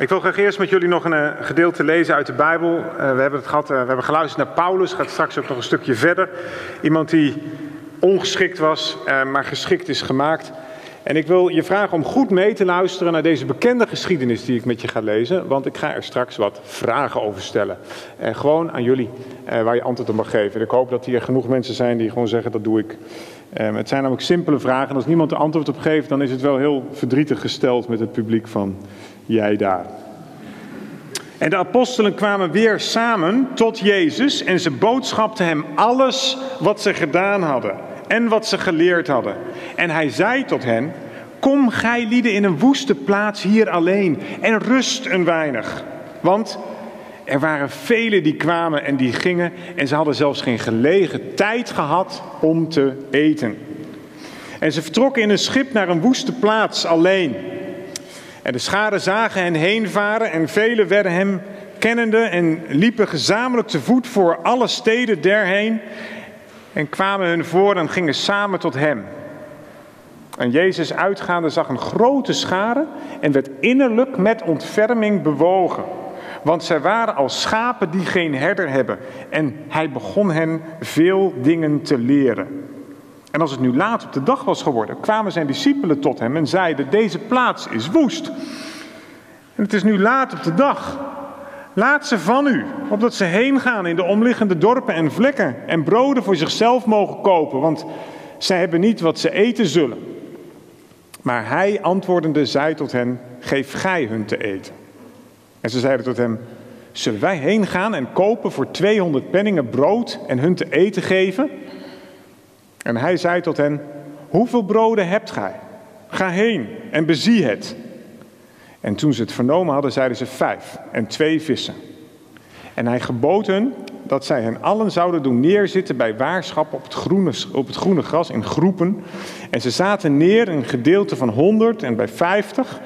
Ik wil graag eerst met jullie nog een eh, gedeelte lezen uit de Bijbel. Uh, we hebben het gehad, uh, we hebben geluisterd naar Paulus, gaat straks ook nog een stukje verder. Iemand die ongeschikt was, maar geschikt is gemaakt. En ik wil je vragen om goed mee te luisteren naar deze bekende geschiedenis die ik met je ga lezen, want ik ga er straks wat vragen over stellen. En gewoon aan jullie, waar je antwoord op mag geven. En ik hoop dat hier genoeg mensen zijn die gewoon zeggen, dat doe ik. het zijn namelijk simpele vragen en als niemand er antwoord op geeft, dan is het wel heel verdrietig gesteld met het publiek van jij daar. En de apostelen kwamen weer samen tot Jezus en ze boodschapten hem alles wat ze gedaan hadden en wat ze geleerd hadden. En hij zei tot hen, kom gij lieden in een woeste plaats hier alleen en rust een weinig. Want er waren velen die kwamen en die gingen en ze hadden zelfs geen gelegen tijd gehad om te eten. En ze vertrokken in een schip naar een woeste plaats alleen. En de schade zagen hen heen varen en velen werden hem kennende en liepen gezamenlijk te voet voor alle steden derheen en kwamen hun voor en gingen samen tot hem. En Jezus uitgaande zag een grote schade en werd innerlijk met ontferming bewogen. Want zij waren als schapen die geen herder hebben. En hij begon hen veel dingen te leren. En als het nu laat op de dag was geworden, kwamen zijn discipelen tot hem en zeiden: Deze plaats is woest. En het is nu laat op de dag. Laat ze van u, opdat ze heen gaan in de omliggende dorpen en vlekken en broden voor zichzelf mogen kopen, want zij hebben niet wat ze eten zullen. Maar hij antwoordende zei tot hen: Geef gij hun te eten. En ze zeiden tot hem: Zullen wij heen gaan en kopen voor 200 penningen brood en hun te eten geven? En hij zei tot hen: Hoeveel broden hebt gij? Ga heen en bezie het. En toen ze het vernomen hadden, zeiden ze vijf en twee vissen. En hij gebood hun dat zij hen allen zouden doen neerzitten bij waarschap op het groene, op het groene gras in groepen. En ze zaten neer in een gedeelte van honderd en bij vijftig.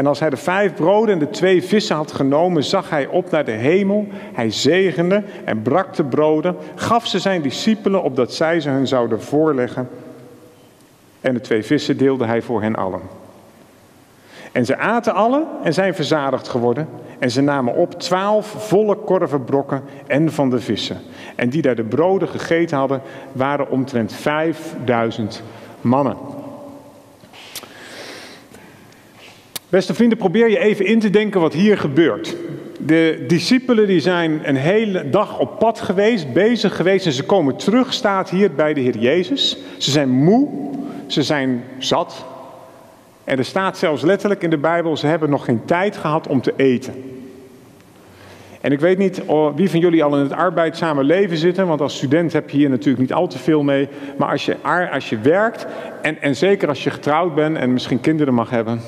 En als hij de vijf broden en de twee vissen had genomen, zag hij op naar de hemel. Hij zegende en brak de broden, gaf ze zijn discipelen opdat zij ze hun zouden voorleggen. En de twee vissen deelde hij voor hen allen. En ze aten alle en zijn verzadigd geworden. En ze namen op twaalf volle korven brokken en van de vissen. En die daar de broden gegeten hadden, waren omtrent vijfduizend mannen. Beste vrienden, probeer je even in te denken wat hier gebeurt. De discipelen die zijn een hele dag op pad geweest, bezig geweest en ze komen terug, staat hier bij de Heer Jezus. Ze zijn moe, ze zijn zat, en er staat zelfs letterlijk in de Bijbel, ze hebben nog geen tijd gehad om te eten. En ik weet niet oh, wie van jullie al in het arbeidzame leven zitten, want als student heb je hier natuurlijk niet al te veel mee. Maar als je, als je werkt, en, en zeker als je getrouwd bent en misschien kinderen mag hebben,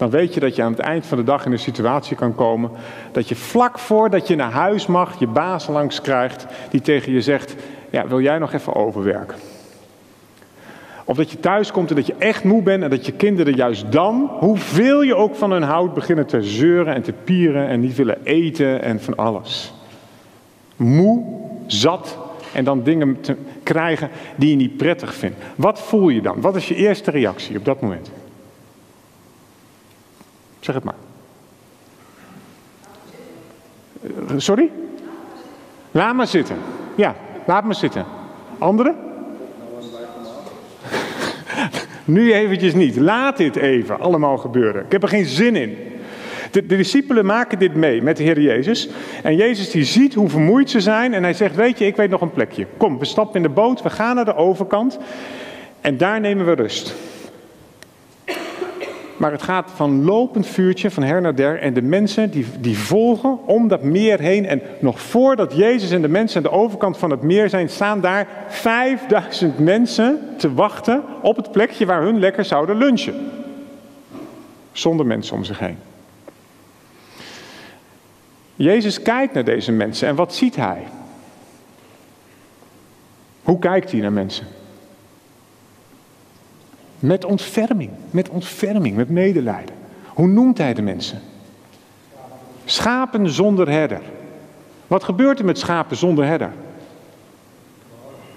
dan weet je dat je aan het eind van de dag in een situatie kan komen dat je vlak voordat je naar huis mag, je baas langs krijgt die tegen je zegt, ja, wil jij nog even overwerken? Of dat je thuis komt en dat je echt moe bent en dat je kinderen juist dan, hoeveel je ook van hun houdt, beginnen te zeuren en te pieren en niet willen eten en van alles. Moe, zat en dan dingen te krijgen die je niet prettig vindt. Wat voel je dan? Wat is je eerste reactie op dat moment? Zeg het maar. Eh, sorry? Laat maar zitten. Ja, laat maar zitten. Anderen? Nu eventjes niet. Laat dit even allemaal gebeuren. Ik heb er geen zin in. De, de, discipelen maken dit mee met de Heer Jezus. En Jezus die ziet hoe vermoeid ze zijn. En hij zegt, weet je, ik weet nog een plekje. Kom, we stappen in de boot, we gaan naar de overkant. En daar nemen we rust. Maar het gaat van lopend vuurtje, van her naar der. En de mensen die, die volgen om dat meer heen. En nog voordat Jezus en de mensen aan de overkant van het meer zijn, staan daar 5000 mensen te wachten op het plekje waar hun lekker zouden lunchen. Zonder mensen om zich heen. Jezus kijkt naar deze mensen en wat ziet hij? Hoe kijkt hij naar mensen? Met ontferming, met ontferming, met medelijden. Hoe noemt hij de mensen? Schapen zonder herder. Wat gebeurt er met schapen zonder herder?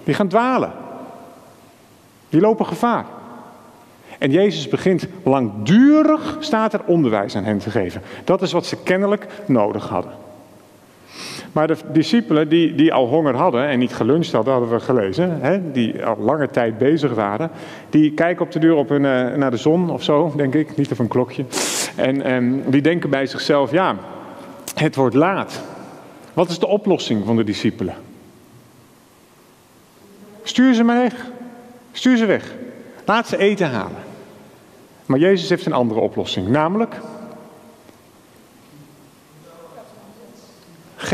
Die gaan dwalen. Die lopen gevaar. En Jezus begint langdurig, staat er, onderwijs aan hen te geven. Dat is wat ze kennelijk nodig hadden. Maar de discipelen die, die al honger hadden en niet geluncht hadden, hadden we gelezen, hè, die al lange tijd bezig waren, die kijken op de deur op hun, uh, naar de zon of zo, denk ik, niet op een klokje. En, en die denken bij zichzelf, ja, het wordt laat. Wat is de oplossing van de discipelen? Stuur ze maar weg. Stuur ze weg. Laat ze eten halen. Maar Jezus heeft een andere oplossing, namelijk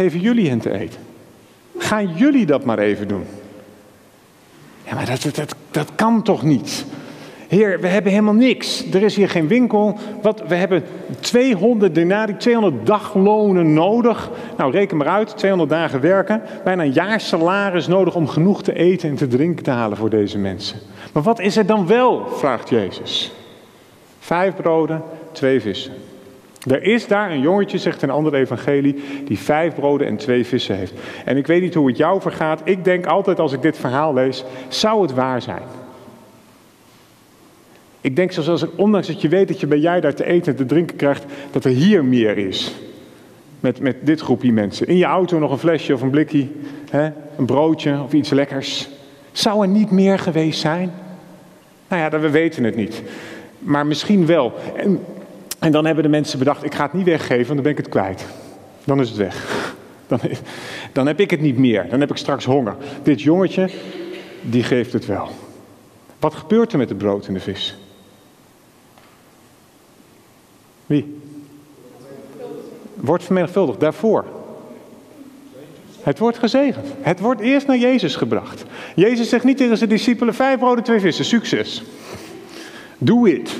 geven jullie hen te eten. Gaan jullie dat maar even doen. Ja, maar dat, dat, dat kan toch niet? Heer, we hebben helemaal niks. Er is hier geen winkel. Wat, we hebben 200 denari, 200 daglonen nodig. Nou, reken maar uit, 200 dagen werken. Bijna een jaar salaris nodig om genoeg te eten en te drinken te halen voor deze mensen. Maar wat is er dan wel, vraagt Jezus. Vijf broden, twee vissen. Er is daar een jongetje, zegt een ander evangelie, die vijf broden en twee vissen heeft. En ik weet niet hoe het jou vergaat. Ik denk altijd als ik dit verhaal lees, zou het waar zijn? Ik denk zoals als ondanks dat je weet dat je bij jij daar te eten en te drinken krijgt, dat er hier meer is. Met, met dit groepje mensen. In je auto nog een flesje of een blikje, hè? een broodje of iets lekkers. Zou er niet meer geweest zijn? Nou ja, we weten het niet. Maar misschien wel. En en dan hebben de mensen bedacht, ik ga het niet weggeven, dan ben ik het kwijt. Dan is het weg. Dan, dan heb ik het niet meer. Dan heb ik straks honger. Dit jongetje, die geeft het wel. Wat gebeurt er met het brood en de vis? Wie? Wordt vermenigvuldigd daarvoor. Het wordt gezegend. Het wordt eerst naar Jezus gebracht. Jezus zegt niet tegen zijn discipelen: vijf broden, twee vissen, succes. Doe het.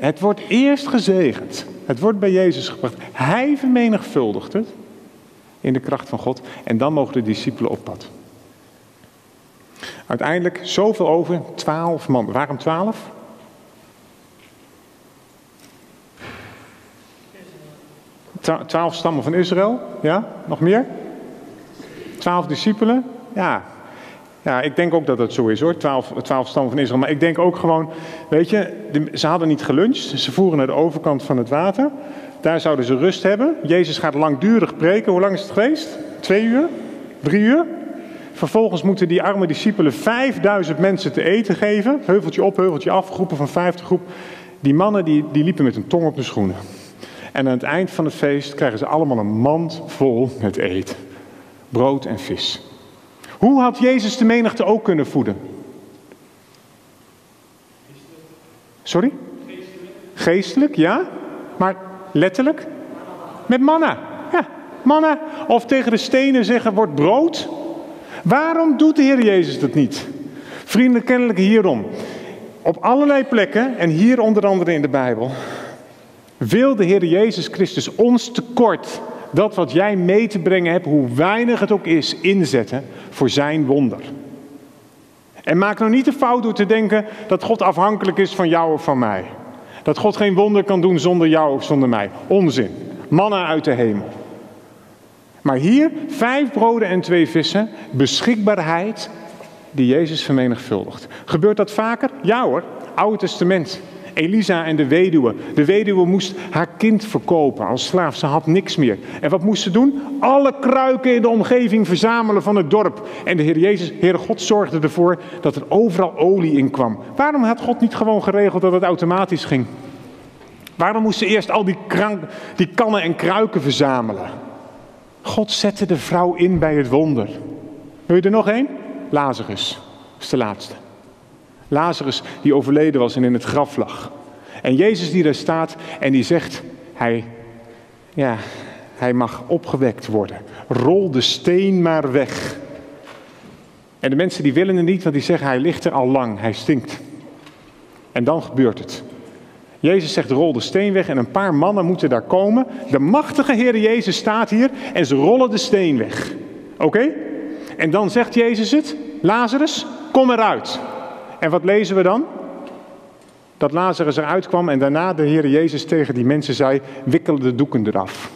Het wordt eerst gezegend. Het wordt bij Jezus gebracht. Hij vermenigvuldigt het in de kracht van God. En dan mogen de discipelen op pad. Uiteindelijk zoveel over, twaalf man. Waarom twaalf? Twaalf stammen van Israël, ja? Nog meer? Twaalf discipelen, ja. Ja, ik denk ook dat het zo is hoor, twaalf, twaalf stammen van Israël. Maar ik denk ook gewoon, weet je, ze hadden niet geluncht. Ze voeren naar de overkant van het water. Daar zouden ze rust hebben. Jezus gaat langdurig preken. Hoe lang is het geweest? Twee uur? Drie uur? Vervolgens moeten die arme discipelen 5000 mensen te eten geven. Heuveltje op, heuveltje af, groepen van 50 groep. Die mannen die, die liepen met een tong op de schoenen. En aan het eind van het feest krijgen ze allemaal een mand vol met eten. Brood en vis. Hoe had Jezus de menigte ook kunnen voeden? Sorry? Geestelijk, ja. Maar letterlijk? Met manna. Ja, manna. Of tegen de stenen zeggen, wordt brood. Waarom doet de Heer Jezus dat niet? Vrienden, kennelijk hierom. Op allerlei plekken, en hier onder andere in de Bijbel, wil de Heer Jezus Christus ons tekort dat wat jij mee te brengen hebt, hoe weinig het ook is, inzetten voor zijn wonder. En maak nou niet de fout door te denken dat God afhankelijk is van jou of van mij. Dat God geen wonder kan doen zonder jou of zonder mij. Onzin. Mannen uit de hemel. Maar hier vijf broden en twee vissen, beschikbaarheid die Jezus vermenigvuldigt. Gebeurt dat vaker? Ja hoor, Oude Testament. Elisa en de weduwe. De weduwe moest haar kind verkopen als slaaf. Ze had niks meer. En wat moest ze doen? Alle kruiken in de omgeving verzamelen van het dorp. En de Heer Jezus, Heere God, zorgde ervoor dat er overal olie in kwam. Waarom had God niet gewoon geregeld dat het automatisch ging? Waarom moest ze eerst al die, krank, die kannen en kruiken verzamelen? God zette de vrouw in bij het wonder. Wil je er nog één? Lazarus. Is de laatste. Lazarus die overleden was en in het graf lag. En Jezus die daar staat en die zegt, hij, ja, hij mag opgewekt worden. Rol de steen maar weg. En de mensen die willen het niet, want die zeggen hij ligt er al lang, hij stinkt. En dan gebeurt het. Jezus zegt rol de steen weg en een paar mannen moeten daar komen. De machtige Heer Jezus staat hier en ze rollen de steen weg. Oké? En dan zegt Jezus het, Lazarus, kom eruit. En wat lezen we dan? Dat Lazarus eruit kwam en daarna de Heer Jezus tegen die mensen zei: wikkel de doeken eraf.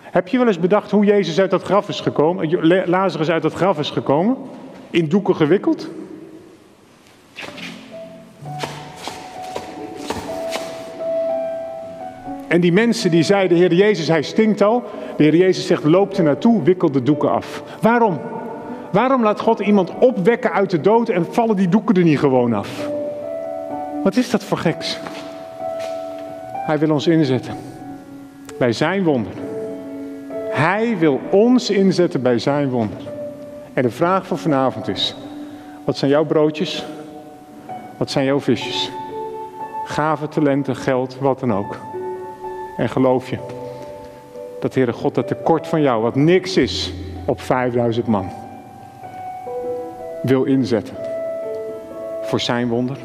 Heb je wel eens bedacht hoe Jezus uit dat graf is gekomen? Eh, Lazarus uit dat graf is gekomen? In doeken gewikkeld? En die mensen die zeiden, Heer Jezus, hij stinkt al. De Heer Jezus zegt, loop er naartoe, wikkel de doeken af. Waarom? Waarom laat God iemand opwekken uit de dood en vallen die doeken er niet gewoon af? Wat is dat voor geks? Hij wil ons inzetten bij zijn wonder. Hij wil ons inzetten bij zijn wonder. En de vraag van vanavond is: wat zijn jouw broodjes? Wat zijn jouw visjes? Gaven, talenten, geld, wat dan ook. En geloof je dat Heere God dat tekort van jou, wat niks is, op 5000 man, wil inzetten voor zijn wonder?